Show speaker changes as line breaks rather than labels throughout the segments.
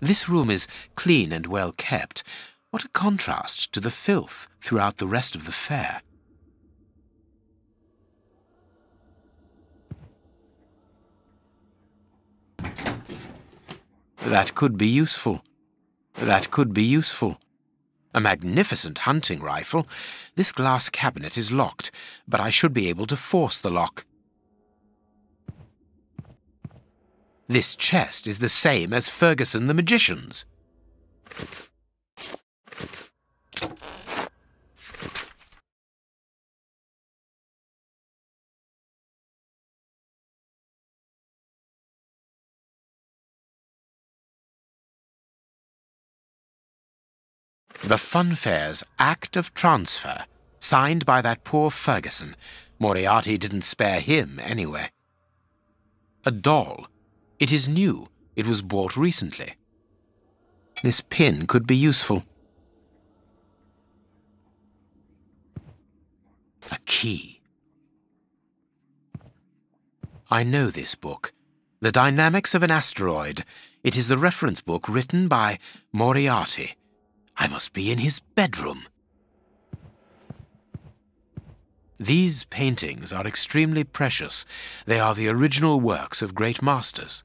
This room is clean and well kept. What a contrast to the filth throughout the rest of the fair. That could be useful. That could be useful. A magnificent hunting rifle. This glass cabinet is locked, but I should be able to force the lock. This chest is the same as Ferguson the magician's. The Funfair's Act of Transfer, signed by that poor Ferguson. Moriarty didn't spare him, anyway. A doll. It is new. It was bought recently. This pin could be useful. A key. I know this book. The Dynamics of an Asteroid. It is the reference book written by Moriarty. I must be in his bedroom. These paintings are extremely precious. They are the original works of great masters.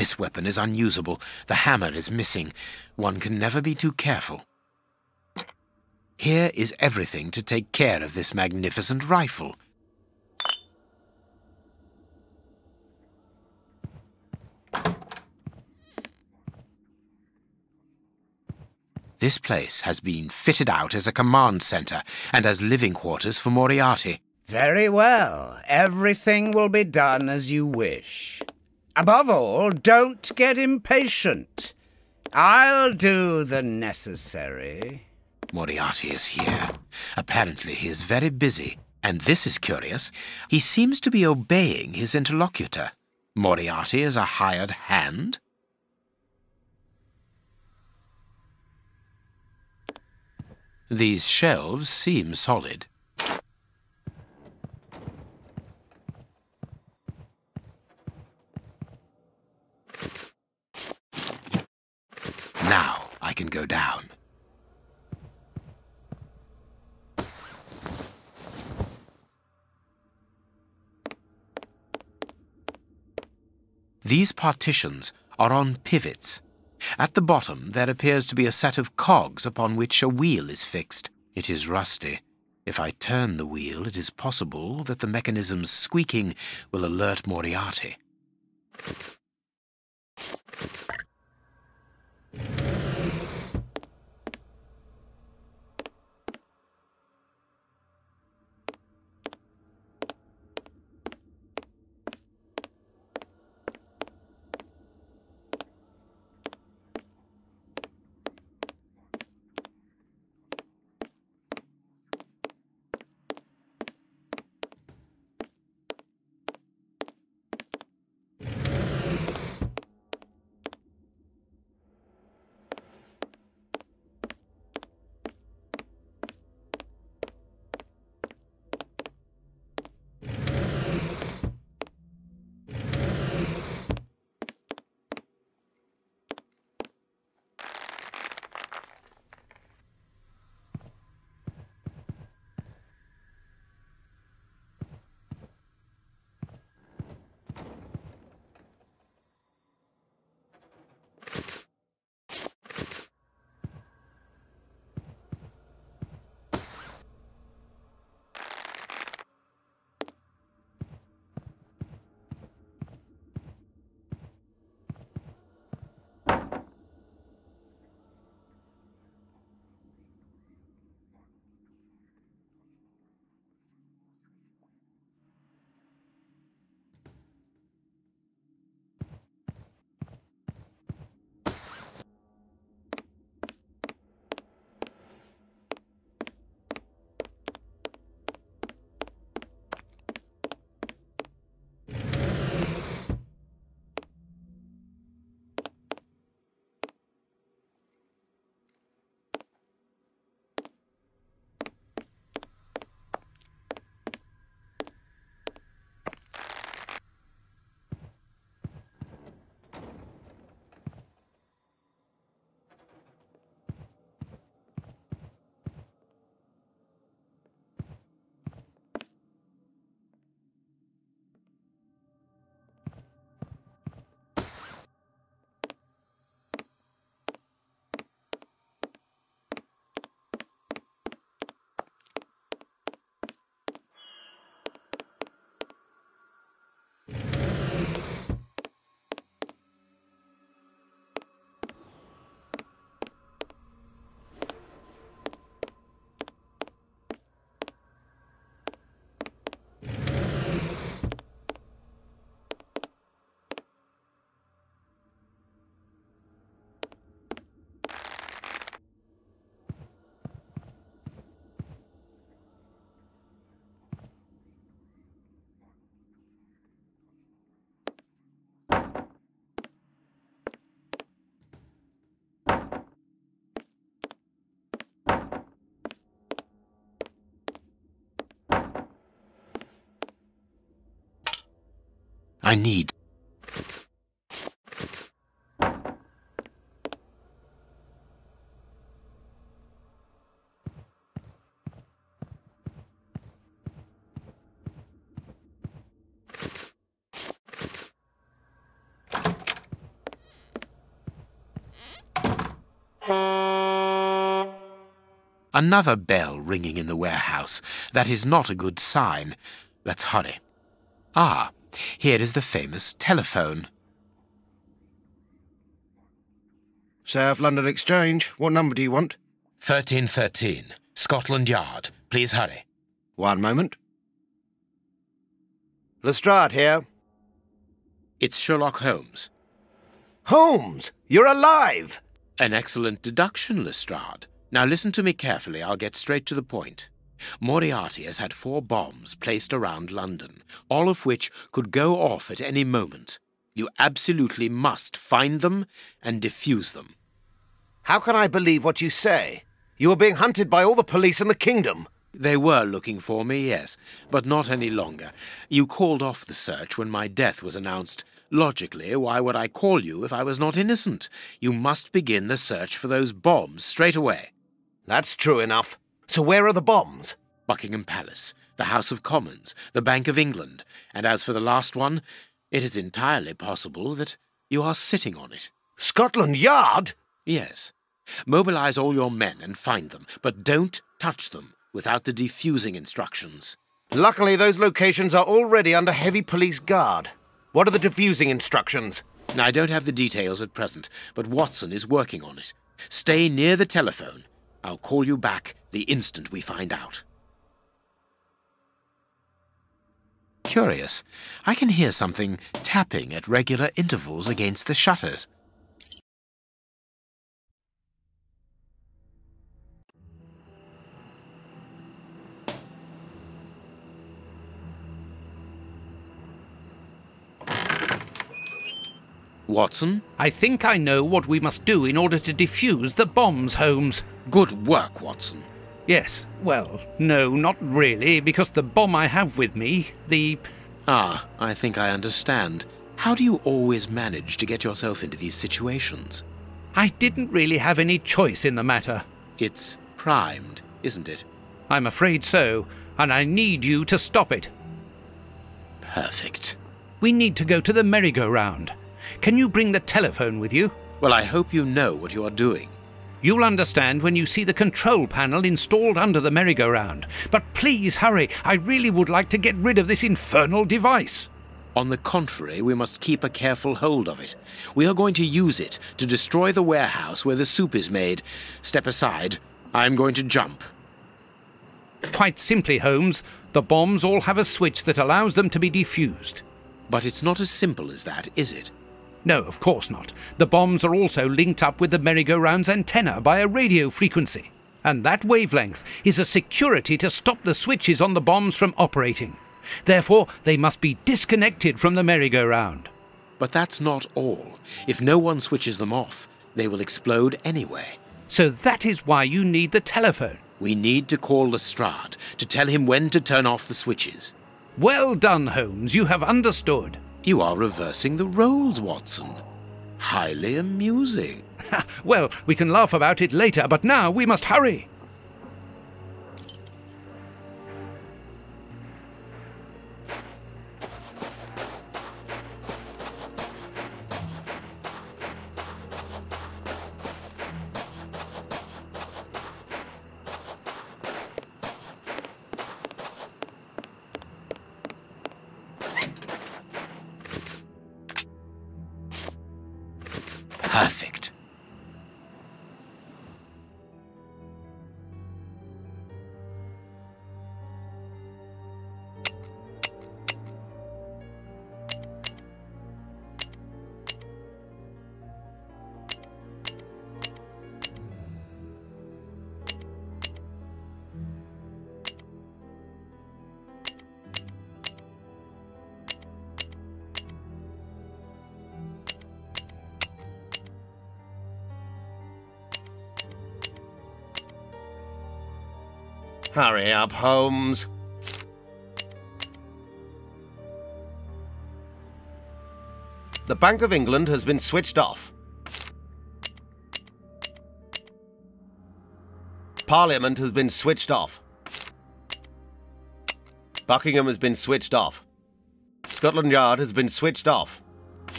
This weapon is unusable. The hammer is missing. One can never be too careful. Here is everything to take care of this magnificent rifle. This place has been fitted out as a command center and as living quarters for Moriarty.
Very well. Everything will be done as you wish. Above all, don't get impatient. I'll do the necessary.
Moriarty is here. Apparently he is very busy. And this is curious. He seems to be obeying his interlocutor. Moriarty is a hired hand? These shelves seem solid. Now I can go down. These partitions are on pivots. At the bottom there appears to be a set of cogs upon which a wheel is fixed. It is rusty. If I turn the wheel, it is possible that the mechanism's squeaking will alert Moriarty. I need... Another bell ringing in the warehouse. That is not a good sign. Let's hurry. Ah, here is the famous telephone.
South London Exchange. What number do you want?
1313, Scotland Yard. Please hurry.
One moment. Lestrade here.
It's Sherlock Holmes.
Holmes, you're alive!
An excellent deduction, Lestrade. Now listen to me carefully. I'll get straight to the point. Moriarty has had four bombs placed around London, all of which could go off at any moment. You absolutely must find them and defuse them.
How can I believe what you say? You are being hunted by all the police in the kingdom.
They were looking for me, yes, but not any longer. You called off the search when my death was announced. Logically, why would I call you if I was not innocent? You must begin the search for those bombs straight away.
That's true enough. So where are the bombs?
Buckingham Palace, the House of Commons, the Bank of England, and as for the last one, it is entirely possible that you are sitting on it.
Scotland Yard?
Yes. Mobilize all your men and find them, but don't touch them without the defusing instructions.
Luckily, those locations are already under heavy police guard. What are the defusing instructions?
I don't have the details at present, but Watson is working on it. Stay near the telephone. I'll call you back the instant we find out. Curious. I can hear something tapping at regular intervals against the shutters. Watson?
I think I know what we must do in order to defuse the bombs, Holmes.
Good work, Watson.
Yes, well, no, not really, because the bomb I have with me, the.
Ah, I think I understand. How do you always manage to get yourself into these situations?
I didn't really have any choice in the matter.
It's primed, isn't it?
I'm afraid so, and I need you to stop it.
Perfect.
We need to go to the merry-go-round. Can you bring the telephone with you?
Well, I hope you know what you are doing.
You'll understand when you see the control panel installed under the merry-go-round. But please hurry. I really would like to get rid of this infernal device.
On the contrary, we must keep a careful hold of it. We are going to use it to destroy the warehouse where the soup is made. Step aside. I am going to jump.
Quite simply, Holmes, the bombs all have a switch that allows them to be defused.
But it's not as simple as that, is it?
No, of course not. The bombs are also linked up with the merry-go-round's antenna by a radio frequency. And that wavelength is a security to stop the switches on the bombs from operating. Therefore, they must be disconnected from the merry-go-round.
But that's not all. If no one switches them off, they will explode anyway.
So that is why you need the telephone.
We need to call Lestrade to tell him when to turn off the switches.
Well done, Holmes. You have understood.
You are reversing the roles, Watson. Highly amusing.
well, we can laugh about it later, but now we must hurry.
Perfect.
Hurry up, Holmes. the Bank of England has been switched off. Parliament has been switched off. Buckingham has been switched off. Scotland Yard has been switched off.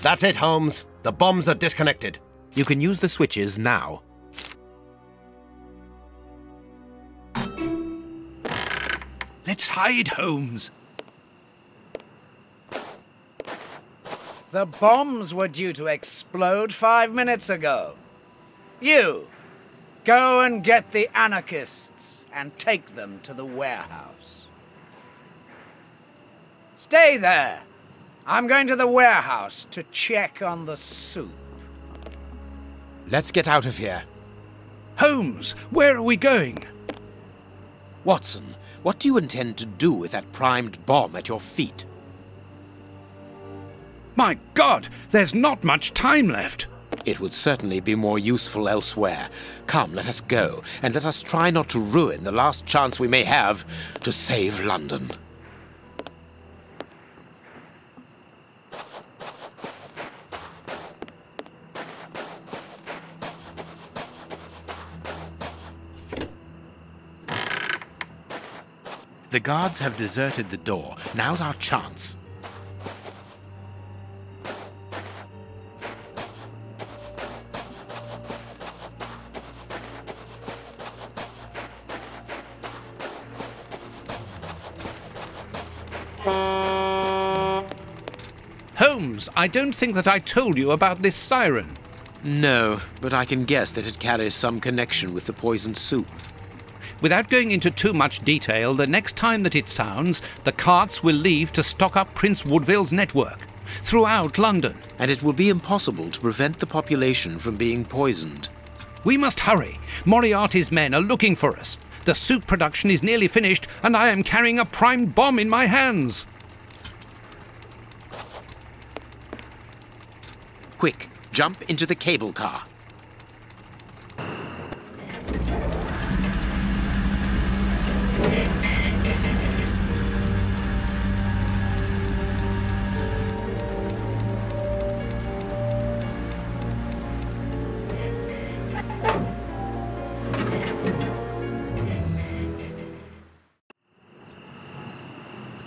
That's it, Holmes. The bombs are disconnected.
You can use the switches now.
Let's hide, Holmes.
The bombs were due to explode five minutes ago. You, go and get the anarchists and take them to the warehouse. Stay there. I'm going to the warehouse to check on the soup.
Let's get out of here.
Holmes, where are we going?
Watson, what do you intend to do with that primed bomb at your feet?
My God, there's not much time left.
It would certainly be more useful elsewhere. Come, let us go, and let us try not to ruin the last chance we may have to save London. The guards have deserted the door. Now's our chance.
Holmes, I don't think that I told you about this siren.
No, but I can guess that it carries some connection with the poisoned soup.
Without going into too much detail, the next time that it sounds, the carts will leave to stock up Prince Woodville's network throughout London.
And it will be impossible to prevent the population from being poisoned.
We must hurry. Moriarty's men are looking for us. The soup production is nearly finished, and I am carrying a primed bomb in my hands.
Quick, jump into the cable car.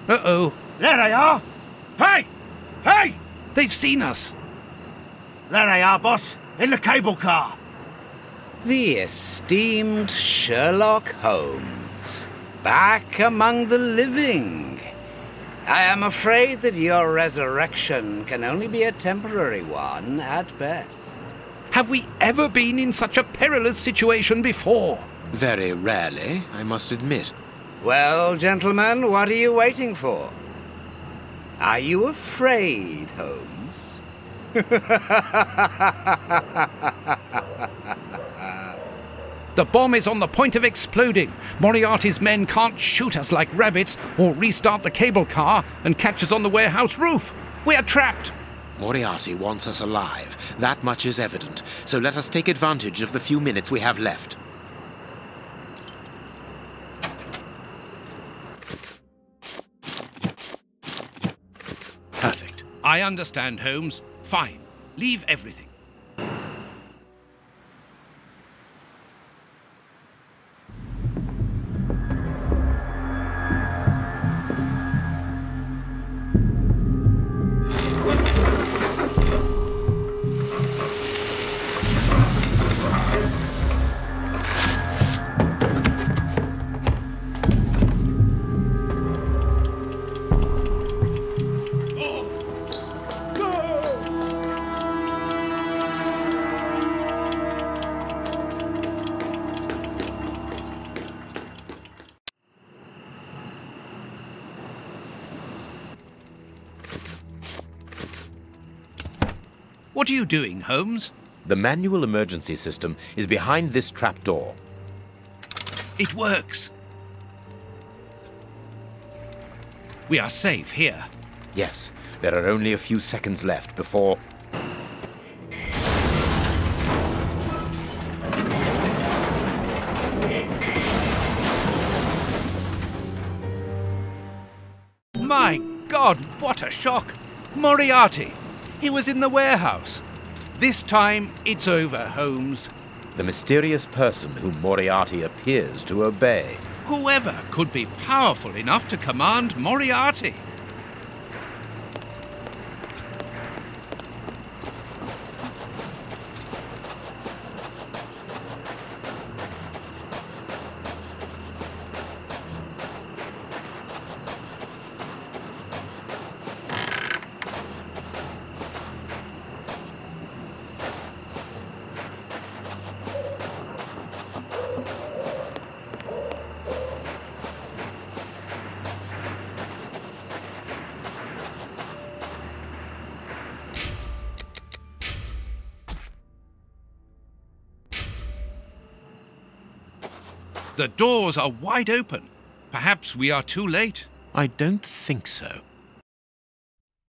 Uh oh,
There they are! Hey! Hey!
they've seen us.
There they are, boss. In the cable car.
The esteemed Sherlock Holmes, back among the living. I am afraid that your resurrection can only be a temporary one at best.
Have we ever been in such a perilous situation before?
Very rarely, I must admit.
Well, gentlemen, what are you waiting for? Are you afraid, Holmes?
The bomb is on the point of exploding. Moriarty's men can't shoot us like rabbits or restart the cable car and catch us on the warehouse roof. We are trapped.
Moriarty wants us alive. That much is evident. So let us take advantage of the few minutes we have left.
I understand, Holmes. Fine. Leave everything. What are you doing, Holmes?
The manual emergency system is behind this trapdoor.
It works. We are safe here.
Yes, there are only a few seconds left before.
My God, what a shock! Moriarty! He was in the warehouse. This time, it's over, Holmes.
The mysterious person whom Moriarty appears to obey.
Whoever could be powerful enough to command Moriarty? The doors are wide open. Perhaps we are too late.
I don't think so.